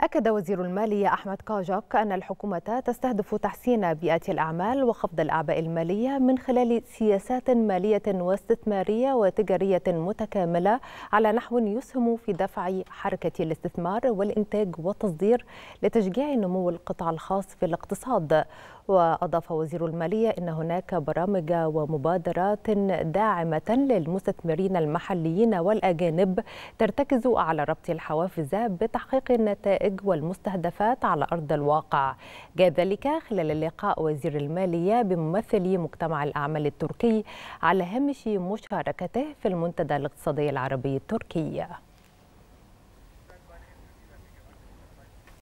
أكد وزير المالية أحمد كاجك أن الحكومة تستهدف تحسين بيئة الأعمال وخفض الأعباء المالية من خلال سياسات مالية واستثمارية وتجارية متكاملة على نحو يسهم في دفع حركة الاستثمار والإنتاج والتصدير لتشجيع نمو القطاع الخاص في الاقتصاد. وأضاف وزير المالية أن هناك برامج ومبادرات داعمة للمستثمرين المحليين والأجانب ترتكز على ربط الحوافز بتحقيق النتائج والمستهدفات على أرض الواقع. جاء ذلك خلال اللقاء وزير المالية بممثلي مجتمع الأعمال التركي على هامش مشاركته في المنتدى الاقتصادي العربي التركي.